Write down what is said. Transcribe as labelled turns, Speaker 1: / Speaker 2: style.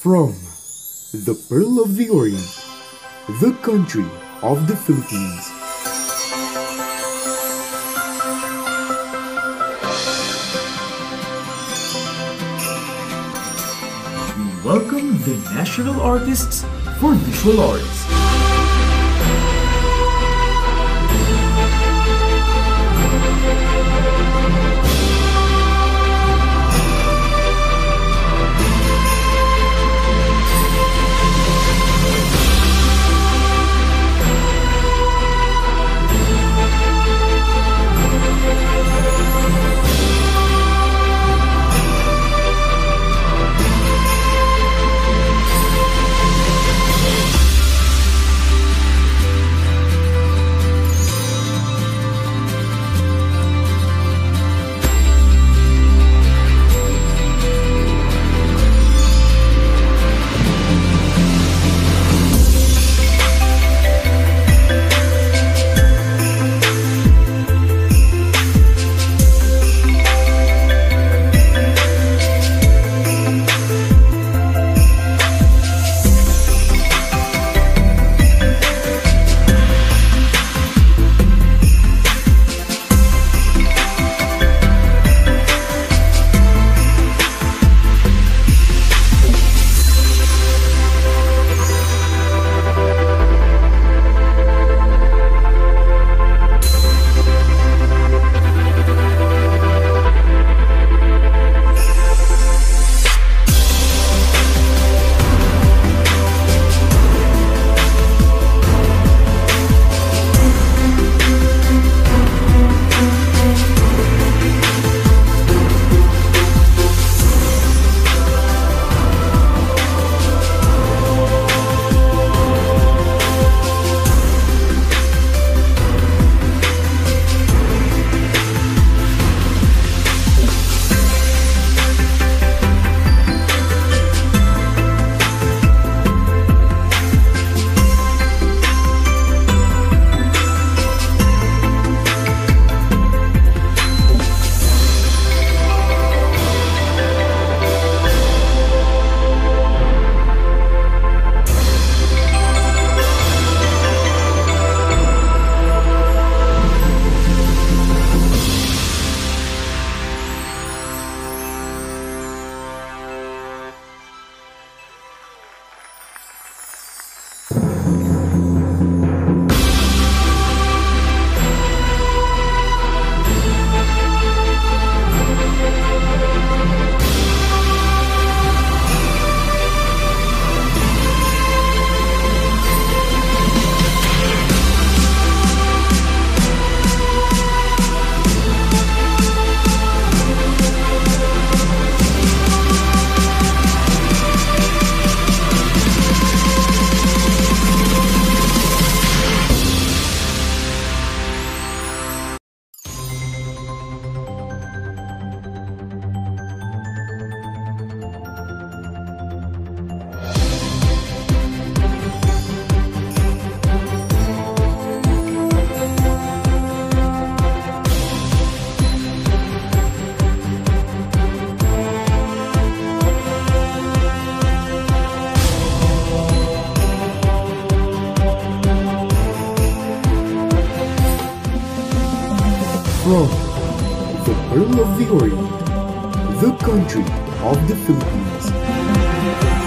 Speaker 1: From the Pearl of the Orient, the country of the Philippines.
Speaker 2: We welcome the national artists for visual arts.
Speaker 1: from the Pearl of the Orient, the country of the Philippines.